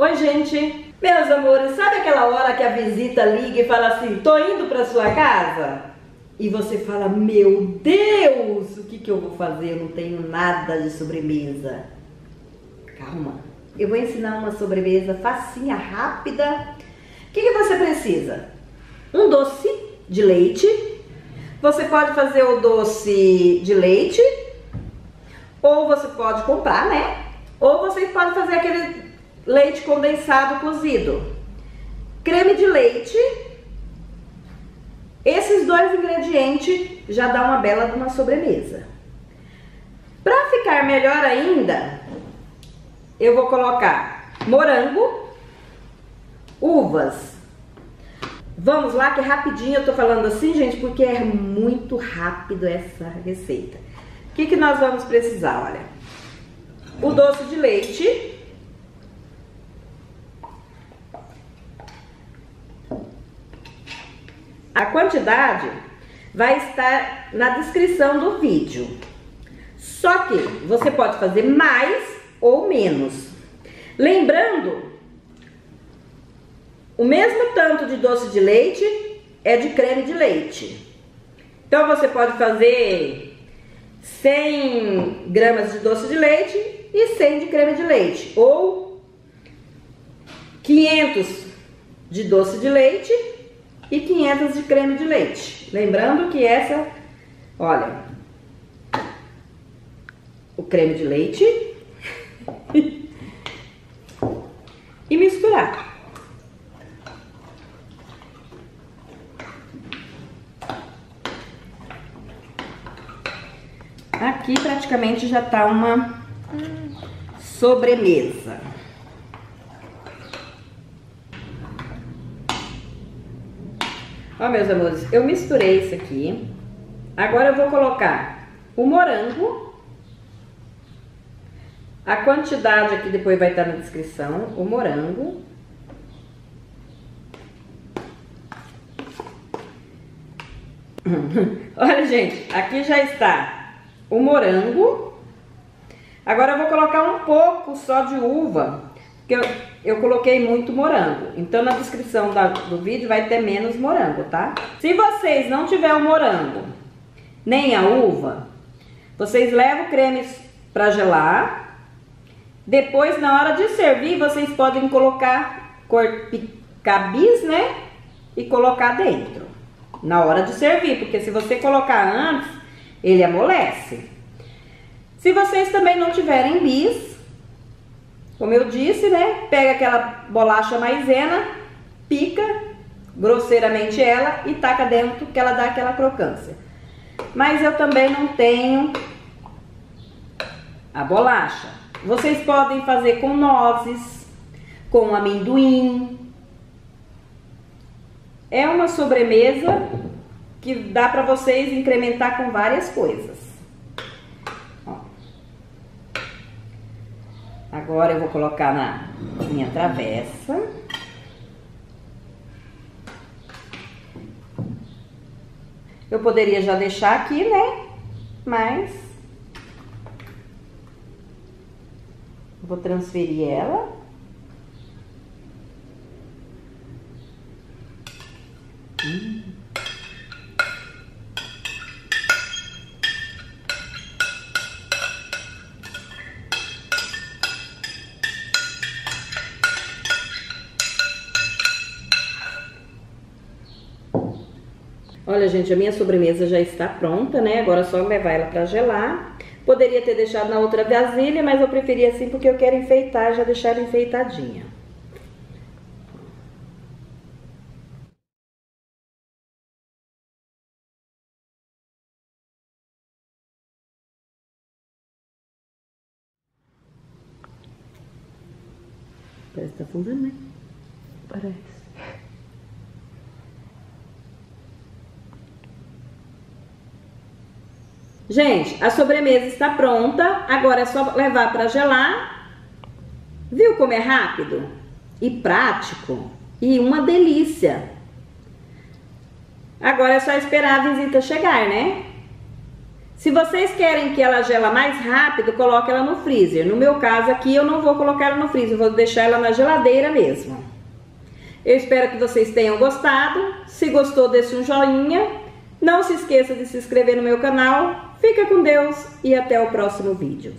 Oi, gente! Meus amores, sabe aquela hora que a visita liga e fala assim: tô indo pra sua casa? E você fala: Meu Deus, o que, que eu vou fazer? Eu não tenho nada de sobremesa. Calma, eu vou ensinar uma sobremesa facinha, rápida. O que, que você precisa? Um doce de leite. Você pode fazer o doce de leite, ou você pode comprar, né? Ou você pode fazer aquele leite condensado cozido, creme de leite. Esses dois ingredientes já dá uma bela de uma sobremesa. Para ficar melhor ainda, eu vou colocar morango, uvas. Vamos lá que rapidinho eu tô falando assim, gente, porque é muito rápido essa receita. O que, que nós vamos precisar, olha? O doce de leite, A quantidade vai estar na descrição do vídeo. Só que você pode fazer mais ou menos. Lembrando, o mesmo tanto de doce de leite é de creme de leite. Então você pode fazer 100 gramas de doce de leite e 100 de creme de leite. Ou 500 de doce de leite e 500 de creme de leite. Lembrando que essa, olha, o creme de leite e misturar. Aqui praticamente já tá uma sobremesa. Ó, meus amores, eu misturei isso aqui. Agora eu vou colocar o morango. A quantidade aqui depois vai estar na descrição, o morango. Olha, gente, aqui já está o morango. Agora eu vou colocar um pouco só de uva, porque eu, eu coloquei muito morango. Então na descrição da, do vídeo vai ter menos morango, tá? Se vocês não tiver o morango, nem a uva, vocês levam o creme para gelar. Depois, na hora de servir, vocês podem colocar cor, né? E colocar dentro. Na hora de servir, porque se você colocar antes, ele amolece. Se vocês também não tiverem bis, como eu disse, né? Pega aquela bolacha maisena, pica grosseiramente ela e taca dentro que ela dá aquela crocância. Mas eu também não tenho a bolacha. Vocês podem fazer com nozes, com amendoim. É uma sobremesa que dá para vocês incrementar com várias coisas. Agora eu vou colocar na minha travessa. Eu poderia já deixar aqui, né? Mas vou transferir ela. Hum. Olha, gente, a minha sobremesa já está pronta, né? Agora é só levar ela para gelar. Poderia ter deixado na outra vasilha, mas eu preferi assim porque eu quero enfeitar, já deixar ela enfeitadinha. Parece que tá fundando, né? Parece. Gente, a sobremesa está pronta. Agora é só levar para gelar. Viu como é rápido? E prático. E uma delícia. Agora é só esperar a visita chegar, né? Se vocês querem que ela gela mais rápido, coloque ela no freezer. No meu caso aqui, eu não vou colocar ela no freezer, vou deixar ela na geladeira mesmo. Eu espero que vocês tenham gostado. Se gostou, deixe um joinha. Não se esqueça de se inscrever no meu canal. Fica com Deus e até o próximo vídeo.